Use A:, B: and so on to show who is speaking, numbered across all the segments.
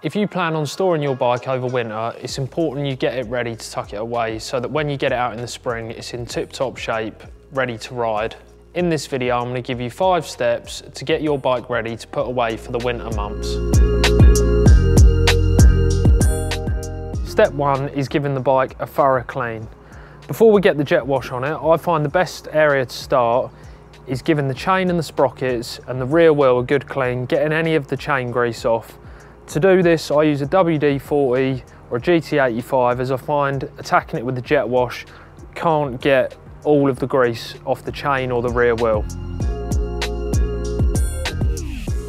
A: If you plan on storing your bike over winter, it's important you get it ready to tuck it away so that when you get it out in the spring, it's in tip-top shape, ready to ride. In this video, I'm gonna give you five steps to get your bike ready to put away for the winter months. Step one is giving the bike a thorough clean. Before we get the jet wash on it, I find the best area to start is giving the chain and the sprockets and the rear wheel a good clean, getting any of the chain grease off to do this, I use a WD-40 or a GT85 as I find attacking it with the jet wash can't get all of the grease off the chain or the rear wheel.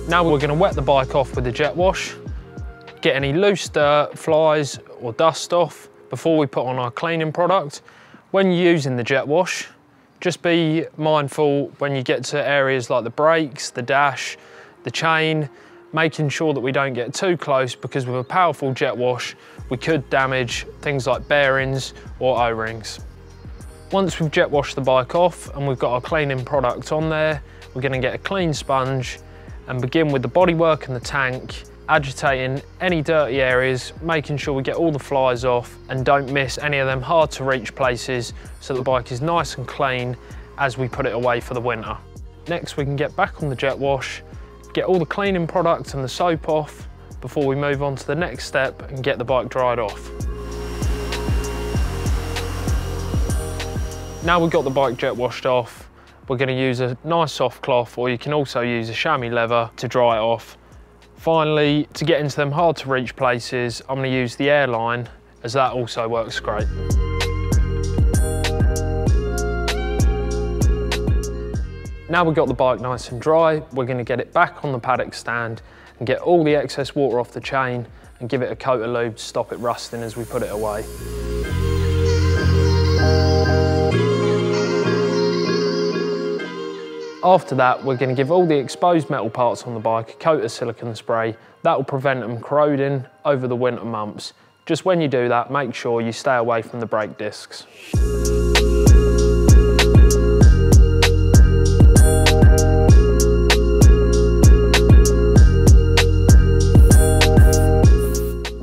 A: Now we're going to wet the bike off with the jet wash, get any loose dirt, flies or dust off before we put on our cleaning product. When using the jet wash, just be mindful when you get to areas like the brakes, the dash, the chain, making sure that we don't get too close because with a powerful jet wash, we could damage things like bearings or O-rings. Once we've jet washed the bike off and we've got our cleaning product on there, we're gonna get a clean sponge and begin with the bodywork and the tank, agitating any dirty areas, making sure we get all the flies off and don't miss any of them hard to reach places so the bike is nice and clean as we put it away for the winter. Next, we can get back on the jet wash get all the cleaning products and the soap off before we move on to the next step and get the bike dried off. Now we've got the bike jet washed off, we're going to use a nice soft cloth or you can also use a chamois leather to dry it off. Finally, to get into them hard to reach places, I'm going to use the airline as that also works great. Now we've got the bike nice and dry, we're gonna get it back on the paddock stand and get all the excess water off the chain and give it a coat of lube to stop it rusting as we put it away. After that, we're going to give all the exposed metal parts on the bike a coat of silicone spray. That will prevent them corroding over the winter months. Just when you do that, make sure you stay away from the brake discs.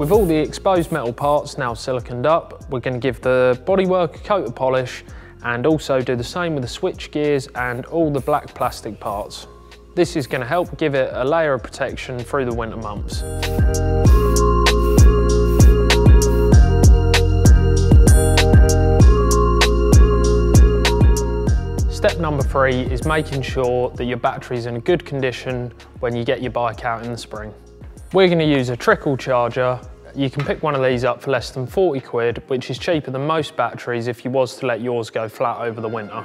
A: With all the exposed metal parts now siliconed up, we're going to give the bodywork a coat of polish and also do the same with the switch gears and all the black plastic parts. This is going to help give it a layer of protection through the winter months. Step number three is making sure that your battery is in good condition when you get your bike out in the spring. We're going to use a trickle charger you can pick one of these up for less than 40 quid, which is cheaper than most batteries if you was to let yours go flat over the winter.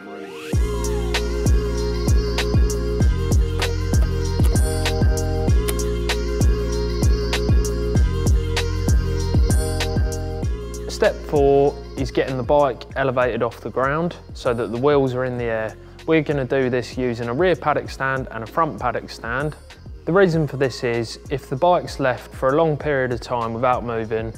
A: Step four is getting the bike elevated off the ground so that the wheels are in the air. We're going to do this using a rear paddock stand and a front paddock stand. The reason for this is if the bike's left for a long period of time without moving,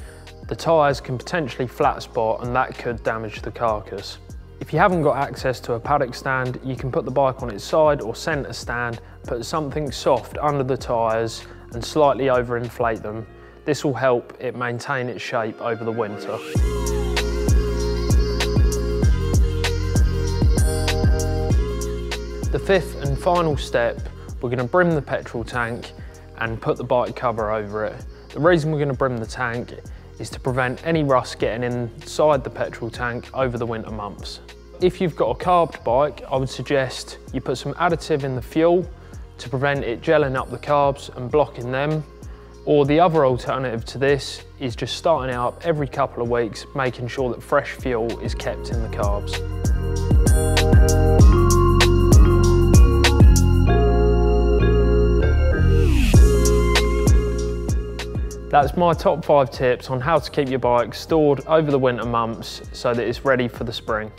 A: the tyres can potentially flat spot and that could damage the carcass. If you haven't got access to a paddock stand, you can put the bike on its side or centre stand, put something soft under the tyres and slightly overinflate them. This will help it maintain its shape over the winter. The fifth and final step we're gonna brim the petrol tank and put the bike cover over it. The reason we're gonna brim the tank is to prevent any rust getting inside the petrol tank over the winter months. If you've got a carbed bike, I would suggest you put some additive in the fuel to prevent it gelling up the carbs and blocking them. Or the other alternative to this is just starting it up every couple of weeks, making sure that fresh fuel is kept in the carbs. That's my top five tips on how to keep your bike stored over the winter months so that it's ready for the spring.